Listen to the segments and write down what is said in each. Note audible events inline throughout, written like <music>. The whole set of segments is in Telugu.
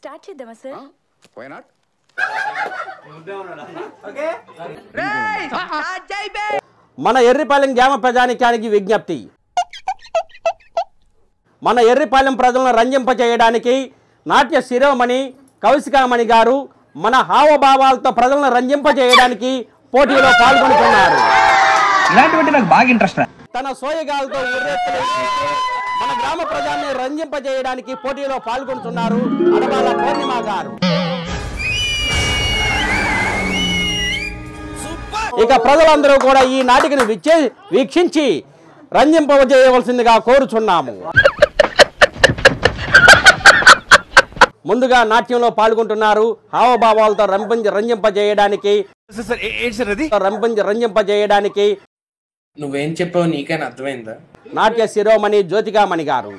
స్టార్ట్ చేద్దామా సార్? వై నాట్ మన ఎర్రిపాలెం గ్రామ ప్రజానికానికి విజ్ఞప్తి. మన ఎర్రిపాలెం ప్రజలను రంజింపచేయడానికి నాట్య శిరోమణి కౌశికామణి గారు మన హావభావాలతో ప్రజలను రంజింపచేయడానికి పోటీలో పాల్గొంటున్నారు. ఇలాంటివంటే నాకు బాగా ఇంట్రెస్ట్ తన సోయగాలతో గ్రామ ప్రజల్ని రంజింపజేయడానికి పోటీలో పాల్గొంటున్నారు అడవాల పూర్ణిమ గారు. ఇక ప్రజలందరూ కూడా ఈ నాటికను విచ్చే వీక్షించి రంజింపజేయవలసిందిగా కోరుచున్నాము. ముందుగా నాట్యంలో పాల్గొంటున్నారు హావభావాలతో రంపించ రంజింపజేయడానికి రంపించ రంజింపజేయడానికి నువ్వేం చెప్పావు నీకైనా అర్థమైందా? నాట్య శిరోమణి జ్యోతికామణి గారు.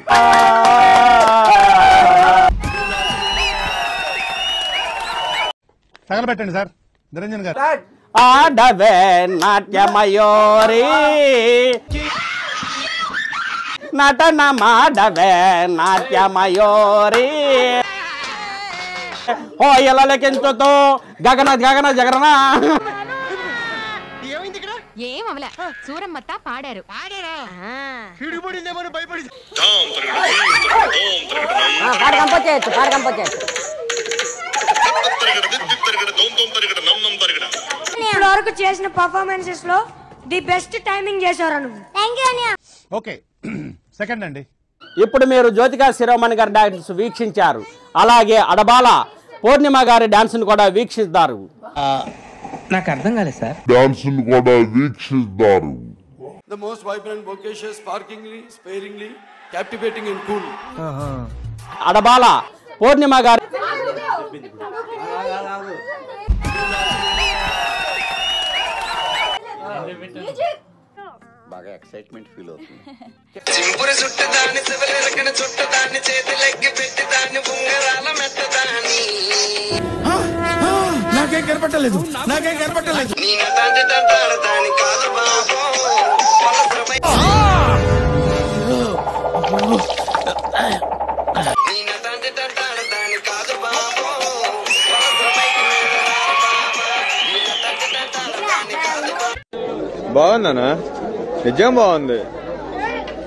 తగలబెట్టండి సార్. నిరంజన్ గారు. ఆడవే నాట్యమయోరి. నటన మాడవే నాట్యమయోరి. హోయల లెక్కించుతో గగన గగన జగరణ ఏం అవలే? సూరమ్మత్త పాడారు. ఇప్పటి వరకు చేసిన పర్ఫార్మెన్సెస్లో ది బెస్ట్ టైమింగ్ చేశారు ఓకే <clears throat> సెకండ్ అండి. ఇప్పుడు మీరు జ్యోతికా శిరోమణి గారి డాన్స్ వీక్షించారు. అలాగే అడబాల పూర్ణిమ గారి డాన్స్ను కూడా వీక్షిస్తారు. నాకు అర్థం కాలేదు సార్ డాన్స్ కూడా వీక్షిస్తారు The most vibrant, vocacious, sparkingly, sparingly, captivating and cool. Adabala పూర్ణిమ గారి బాగా ఎక్సైట్మెంట్ ఫీల్ అవుతుంది దాని కాదు బాబు. బాగుందనా నిజం బాగుంది.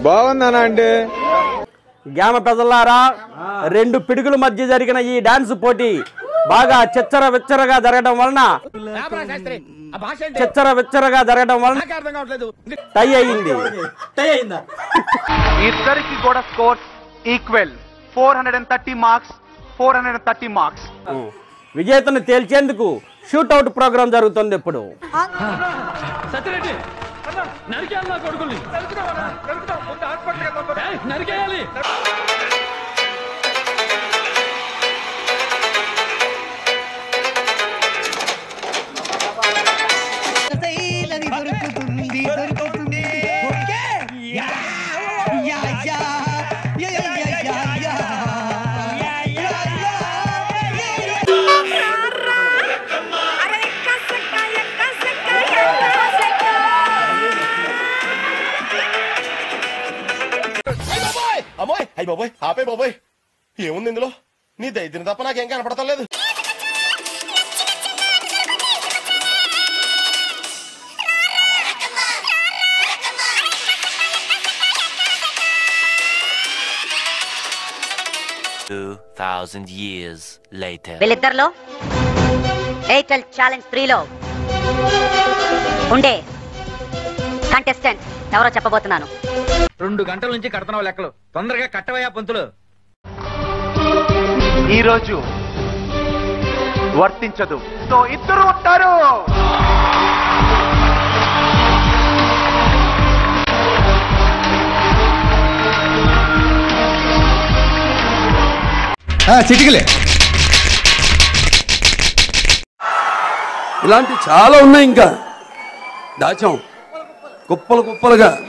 బాగుందనా అంటే? గ్రామ ప్రజలారా రెండు పిడుగుల మధ్య జరిగిన ఈ డాన్స్ పోటీ బాగా చెచ్చర వెచ్చరగా జరగడం వలన చెచ్చర వెచ్చరగా జరగడం వలన టై అయింది. ఇద్దరికి కూడా scores equal. Four hundred and thirty marks four hundred and thirty marks. విజేతను తేల్చేందుకు షూట్అవుట్ ప్రోగ్రాం జరుగుతుంది ఇప్పుడు. దొరుకుతుంది దొరుకుతుంది okay. Yeah. Yeah. Yeah yeah. Yeah yeah yeah అమ్మాయి! అయ్యి బాబోయ్! ఆపే బాబోయ్! ఏముంది ఇందులో? నీ దైత్యం తప్ప నాకేం కనపడతలేదు. Two thousand years later. వీళ్ళిద్దరిలో ఎయిర్టెల్ ఛాలెంజ్ త్రీలో ఉండే కంటెస్టెంట్ ఎవరో చెప్పబోతున్నాను. రెండు గంటల నుంచి కడుతున్నావు లెక్కలు. తొందరగా కట్టవయ్యా పంతులు. ఈ రోజు వర్తించదు. సో ఇద్దరు ఉంటారు. చిటికలే. ఇలాంటి చాలా ఉన్నాయి ఇంకా. దాచాం. కుప్పలు కుప్పలుగా.